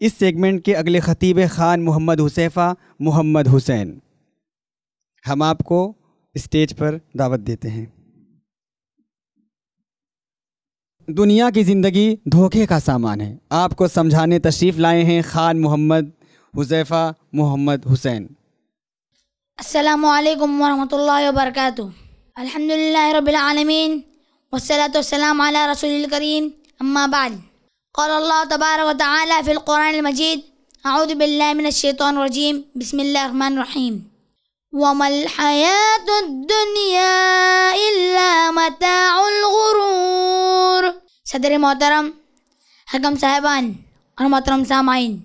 इस सेगमेंट के अगले ख़तीब ख़ान मोहम्मद हुसैफ़ा, मोहम्मद हुसैन। हम आपको स्टेज पर दावत देते हैं। दुनिया की ज़िंदगी धोखे का सामान है। आपको समझाने तशरीफ़ लाए हैं ख़ान मोहम्मद हुसैफ़ा, मोहम्मद हुसैन। अस्सलामुअलैकुम वरहमतुल्लाहि वबरकातुहू। अल्हम्दुलिल्लाहि रब्बिल आलमीन। वस्सलातु वस्सलाम अला रसूलिल करीम। अम्मा बाद क़ाल अल्लाह तबारक व तआला फ़िल क़ुरानिल मजीद अऊज़ु बिल्लाहि मिनश शैतानिर रजीम बिस्मिल्लाहिर रहमानिर रहीम वमल हयातुद्दुनिया इल्ला मताउल गुरूर सदर मोहतरम हकम साहिबान और मोहतरम सामाइन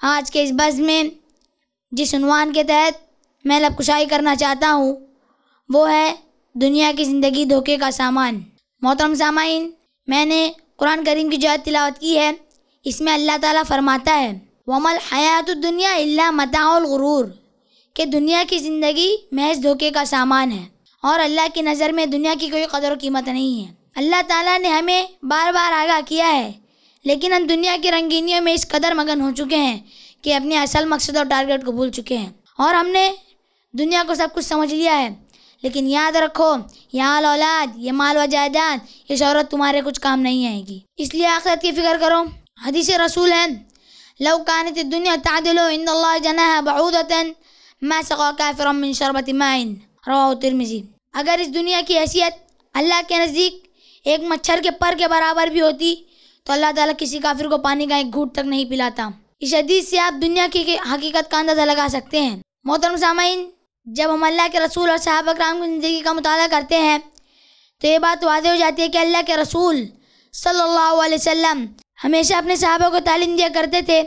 आज के इस बज़ में जिस उनवान के तहत मैं लबकुशाई करना चाहता हूँ वो है दुनिया की ज़िंदगी धोखे का सामान मोहतरम सामाइन मैंने कुरान करीम की जो तिलावत की है, इसमें अल्लाह ताला फरमाता है, वमल हयात दुनिया इल्ला मताउल गुरूर कि दुनिया की ज़िंदगी महज धोखे का सामान है, और अल्लाह की नज़र में दुनिया की कोई कदर कीमत नहीं है। अल्लाह ताला ने हमें बार बार आगाह किया है, लेकिन हम दुनिया की रंगीनियों में इस कदर मगन हो चुके हैं कि अपने असल मकसद और टारगेट को भूल चुके हैं। और हमने दुनिया को सब कुछ समझ लिया है लेकिन याद रखो यहाँ औलाद, ये माल व जायदाद ये शहरत तुम्हारे कुछ काम नहीं आएगी। इसलिए आखिरत की फ़िक्र करो। हदीस रसूल है लव कानत दुनिया तादिलो इन जना बऊदतन, मैं सका काफिर शरबत माइन। रवा तिरमिजी। अगर इस दुनिया की हैसियत अल्लाह के नज़दीक एक मच्छर के पर के बराबर भी होती तो अल्लाह ताला किसी काफिर को पानी का एक घूट तक नहीं पिलाता। इस हदीस से आप दुनिया की हकीकत का अंदाज़ा लगा सकते हैं। मोहतरम सामाइन जब हम अल्लाह के रसूल और साहब कराम की ज़िंदगी का मुताला करते हैं तो ये बात वादे हो जाती है कि अल्लाह के रसूल सल्लल्लाहु अलैहि वसल्लम हमेशा अपने साहबों को तालीम दिया करते थे।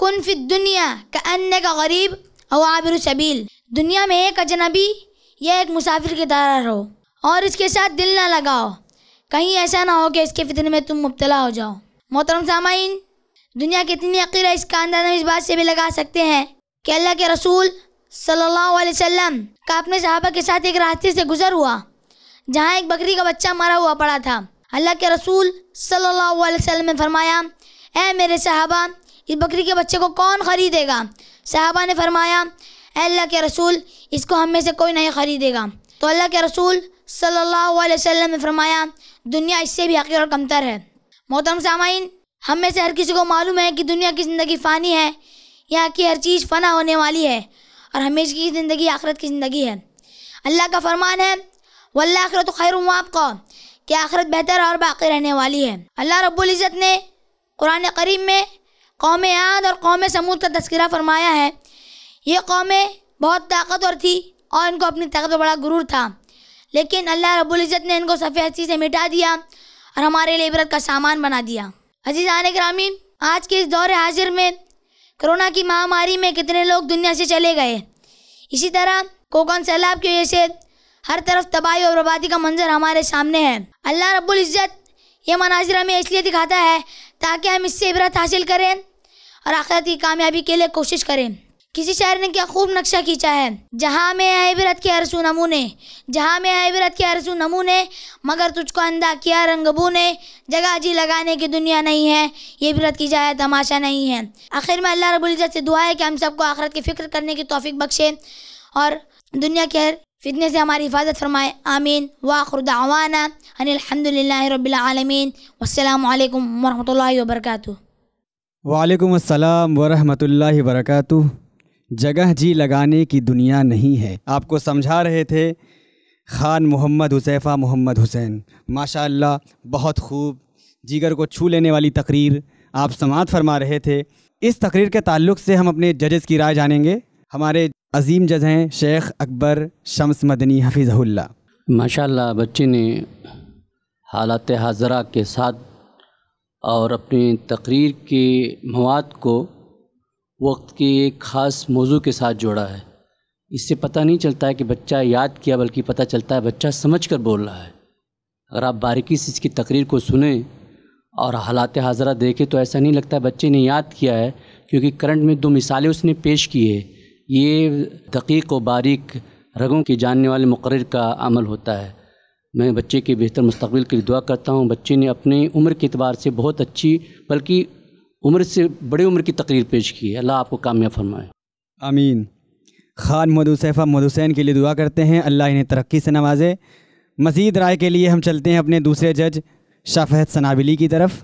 कुन फिर दुनिया का अन्य का गरीब और आबिर सबील। दुनिया में एक अजनबी या एक मुसाफिर की तरह रहो और इसके साथ दिल ना लगाओ। कहीं ऐसा ना हो कि इसके फितने में तुम मुबतला हो जाओ। मोहतरम सामाइन, दुनिया कितनी अकीर है इसका अंदाज़ा इस बात से भी लगा सकते हैं कि अल्लाह के रसूल सल्लल्लाहु अलैहि वसल्लम, का अपने सहाबा के साथ एक रास्ते से गुजर हुआ, जहाँ एक बकरी का बच्चा मरा हुआ पड़ा था। अल्लाह के रसूल सल्लल्लाहु अलैहि वसल्लम ने फरमाया, ए मेरे सहाबा, इस बकरी के बच्चे को कौन ख़रीदेगा? सहाबा ने फरमाया अल्लाह के रसूल, इसको हम में से कोई नहीं ख़रीदेगा। तो अल्लाह के रसूल सल्लल्लाहु अलैहि वसल्लम ने फरमाया, दुनिया इससे भी हकीर और कमतर है। मोहतरम सामाइन, हम में से हर किसी को मालूम है कि दुनिया की ज़िंदगी फ़ानी है यहाँ की हर चीज़ फ़ना होने वाली है। और हमेशा की ज़िंदगी आखरत की ज़िंदगी है। अल्लाह का फरमान है वल्ला आखिरत खैर आपका कि आखरत बेहतर और बाकी रहने वाली है। अल्लाह रब्बुल ने कुरान करीम में कौम आद और कौम समूद का तस्करा फरमाया है। ये कौमें बहुत ताकतवर थी और इनको अपनी ताकत पर बड़ा गुरूर था। लेकिन अल्लाह रब्बुल ने इनको सफ़े हसी से मिटा दिया और हमारे लिए इबरत का सामान बना दिया। अज़ीज़ आने ग्रामीण आज के इस दौर हाजिर में कोरोना की महामारी में कितने लोग दुनिया से चले गए? इसी तरह कोकन सैलाब की वजह से हर तरफ़ तबाही और बर्बादी का मंजर हमारे सामने है। अल्लाह रब्बुल इज़्ज़त ये मनाजिर हमें इसलिए दिखाता है ताकि हम इससे इबरत हासिल करें और आखिरत की कामयाबी के लिए कोशिश करें। किसी शायर ने क्या खूब नक्शा खींचा है? जहाँ में इबरत के अरसू नमूने, जहाँ में इबरत के अरसू नमूने, मगर तुझको अंधा किया रंगबू ने जगह जी लगाने की दुनिया नहीं है, ये इबरत की जाए तमाशा नहीं है। आखिर में अल्लाह रबुल इज़्ज़त से दुआ है कि हम सबको आखरत की फ़िक्र करने की तोफ़ी बख्शे और दुनिया के हर फितने से हमारी हिफाजत फरमाए। आमीन। वाखुरदावाना अनिलहमदिल्ला रबालमीन वसलम वरहमल वर्क वालेकुम वरहमतुल्लाहि वबरकातुहू। जगह जी लगाने की दुनिया नहीं है। आपको समझा रहे थे ख़ान मोहम्मद हुसैफ़ा मोहम्मद हुसैन। माशाल्लाह, बहुत खूब। जिगर को छू लेने वाली तकरीर आप समात फरमा रहे थे। इस तकरीर के ताल्लुक से हम अपने जजेस की राय जानेंगे। हमारे अजीम जज हैं शेख अकबर शम्स मदनी हफीज़ुल्ला माशाल्लाह, बच्चे ने हालत हाजरा के साथ और अपनी तकरीर के मवाद को वक्त के एक ख़ास मौजू के साथ जोड़ा है। इससे पता नहीं चलता है कि बच्चा याद किया, बल्कि पता चलता है बच्चा समझ कर बोल रहा है। अगर आप बारीकी से इसकी तकरीर को सुने और हालात हाजरा देखें तो ऐसा नहीं लगता बच्चे ने याद किया है, क्योंकि करंट में दो मिसालें उसने पेश की है। ये दकीक व बारीक रगों की जानने वाले मुकर का अमल होता है। मैं बच्चे के बेहतर मुस्तबिल के लिए दुआ करता हूँ। बच्चे ने अपनी उम्र के अतबार से बहुत अच्छी, बल्कि उम्र से बड़ी उम्र की तकरीर पेश की है। अल्लाह आपको कामयाब फरमाए। आमीन। खान मोहम्मद हुसैन के लिए दुआ करते हैं। अल्लाह इन्हें तरक्की से नवाजे। मज़ीद राय के लिए हम चलते हैं अपने दूसरे जज शाफहत सनाबिली की तरफ़।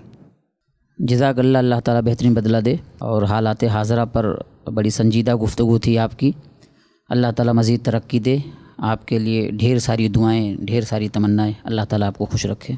जज़ाक अल्लाह अल्लाह ताला बेहतरीन बदला दे और हालात हाजरा पर बड़ी संजीदा गुफ्तगु थी आपकी। अल्लाह ताला मज़ीद तरक्की दे। आपके लिए ढेर सारी दुआएँ ढेर सारी तमन्नाएँ। अल्लाह ताला आपको खुश रखे।